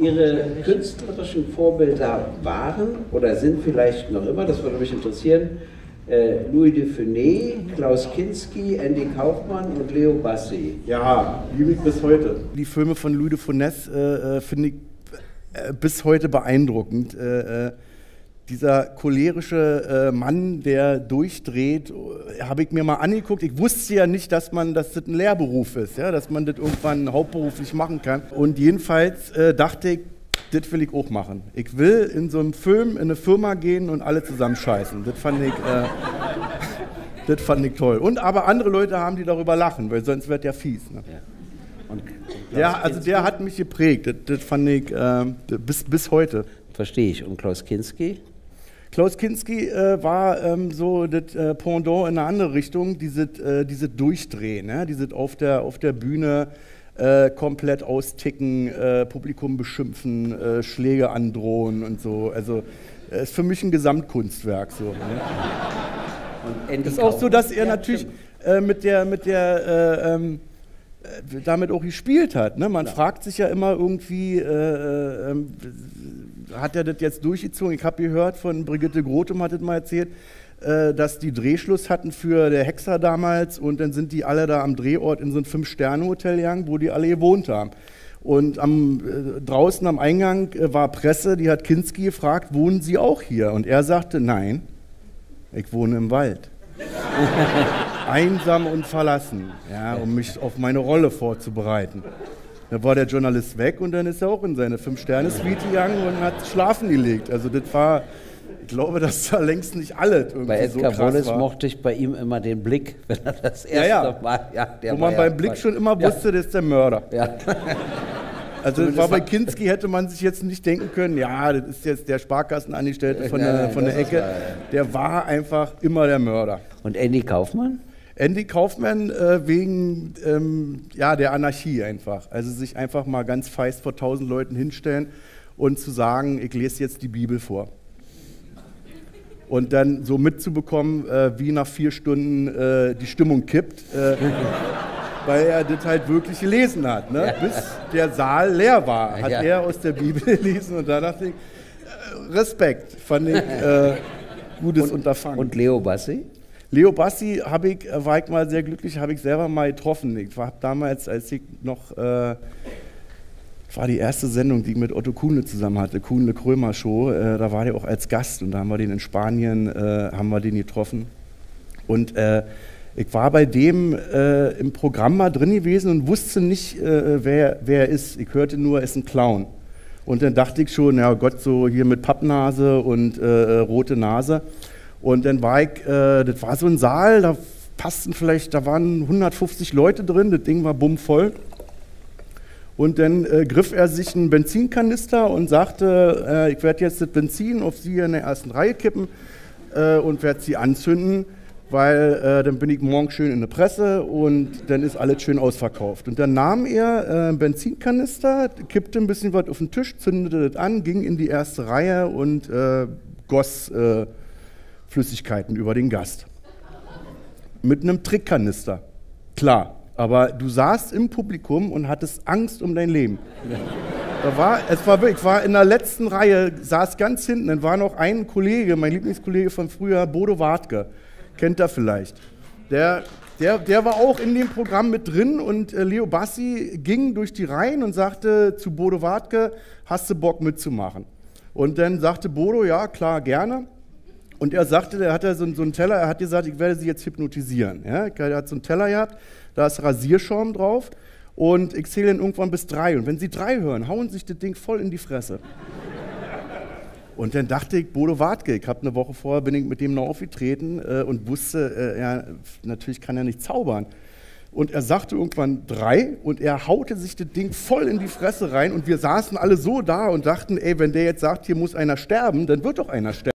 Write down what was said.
Ihre künstlerischen Vorbilder waren oder sind vielleicht noch immer, das würde mich interessieren, äh, Louis de Funès, Klaus Kinski, Andy Kaufmann und Leo Bassi. Ja, liebe ich bis heute. Die Filme von Louis de Funès äh, äh finde ich äh, bis heute beeindruckend. Äh, äh dieser cholerische Mann, der durchdreht, habe ich mir mal angeguckt. Ich wusste ja nicht, dass man, dass das ein Lehrberuf ist, ja, dass man das irgendwann hauptberuflich machen kann. Und jedenfalls dachte ich, das will ich auch machen. Ich will in so einem Film in eine Firma gehen und alle zusammen scheißen. Das fand ich, äh, das fand ich toll. Und aber andere Leute haben, die darüber lachen, weil sonst wird der fies. Ne? Ja. Und der, also der hat mich geprägt. Das, das fand ich äh, bis, bis heute. Verstehe ich. Und Klaus Kinski? Klaus Kinski äh, war ähm, so das äh, Pendant in eine andere Richtung, dieses äh, diese Durchdrehen, ne? dieses auf der, auf der Bühne äh, komplett austicken, äh, Publikum beschimpfen, äh, Schläge androhen und so. Also äh, ist für mich ein Gesamtkunstwerk. So, ne? Ist auch so, dass er natürlich mit der, mit der äh, ähm, damit auch gespielt hat. Ne? Man ja. fragt sich ja immer irgendwie, ähm, hat er das jetzt durchgezogen? Ich habe gehört von Brigitte Grotem, hat das mal erzählt, äh, dass die Drehschluss hatten für der Hexer damals und dann sind die alle da am Drehort in so ein Fünf-Sterne-Hotel gegangen, wo die alle gewohnt haben. Und am, äh, draußen am Eingang äh, war Presse, die hat Kinski gefragt, wohnen Sie auch hier? Und er sagte, nein, ich wohne im Wald. Einsam und verlassen, ja, um mich auf meine Rolle vorzubereiten. Da war der Journalist weg und dann ist er auch in seine Fünf-Sterne-Suite gegangen und hat schlafen gelegt. Also das war ich glaube, dass da längst nicht alle irgendwie Bei Edgar so Wallace mochte ich bei ihm immer den Blick, wenn er das erste ja, ja. Mal, ja, Wo man beim Blick schon immer wusste, das ist der Mörder. Ja. Also das war bei Kinski hätte man sich jetzt nicht denken können, ja, das ist jetzt der Sparkassenangestellte von, der, von der Ecke. War, der war einfach immer der Mörder. Und Andy Kaufmann? Andy Kaufmann äh, wegen ähm, ja, der Anarchie einfach. Also sich einfach mal ganz feist vor tausend Leuten hinstellen und zu sagen, ich lese jetzt die Bibel vor und dann so mitzubekommen, äh, wie nach vier Stunden äh, die Stimmung kippt, äh, weil er das halt wirklich gelesen hat. Ne? Ja. Bis der Saal leer war, hat ja. er aus der Bibel gelesen und da dachte ich, äh, Respekt, fand ich äh, gutes und, Unterfangen. Und Leo Bassi? Leo Bassi habe ich, äh, war ich mal sehr glücklich, habe ich selber mal getroffen. Ich war damals, als ich noch war die erste Sendung, die ich mit Otto Kuhne zusammen hatte, Kuhne Krömer Show. Äh, da war der auch als Gast und da haben wir den in Spanien, äh, haben wir den getroffen. Und äh, ich war bei dem äh, im Programm mal drin gewesen und wusste nicht, äh, wer, wer er ist. Ich hörte nur, er ist ein Clown. Und dann dachte ich schon, ja Gott, so hier mit Pappnase und äh, rote Nase. Und dann war ich, das war so ein Saal, da passten vielleicht, da waren 150 Leute drin, das Ding war bummvoll. Und dann äh, griff er sich einen Benzinkanister und sagte, äh, ich werde jetzt das Benzin auf Sie in der ersten Reihe kippen äh, und werde Sie anzünden, weil äh, dann bin ich morgen schön in der Presse und dann ist alles schön ausverkauft. Und dann nahm er äh, einen Benzinkanister, kippte ein bisschen was auf den Tisch, zündete das an, ging in die erste Reihe und äh, goss Flüssigkeiten über den Gast. Mit einem Trickkanister. Klar, aber du saßt im Publikum und hattest Angst um dein Leben. Da war, es war ich war in der letzten Reihe, saß ganz hinten, dann war noch ein Kollege, mein Lieblingskollege von früher, Bodo Wartke, kennt er vielleicht. Der, der, der war auch in dem Programm mit drin und äh, Leo Bassi ging durch die Reihen und sagte zu Bodo Wartke, hast du Bock mitzumachen? Und dann sagte Bodo, ja, klar, gerne. Und er sagte, er hatte so, so einen Teller, er hat gesagt, ich werde sie jetzt hypnotisieren. Ja? Er hat so einen Teller gehabt da ist Rasierschaum drauf und ich zähle dann irgendwann bis drei. Und wenn Sie drei hören, hauen sich das Ding voll in die Fresse. Und dann dachte ich, Bodo Wartke, ich habe eine Woche vorher, bin ich mit dem noch aufgetreten äh, und wusste, äh, ja, natürlich kann er nicht zaubern. Und er sagte irgendwann drei und er haute sich das Ding voll in die Fresse rein und wir saßen alle so da und dachten, ey, wenn der jetzt sagt, hier muss einer sterben, dann wird doch einer sterben.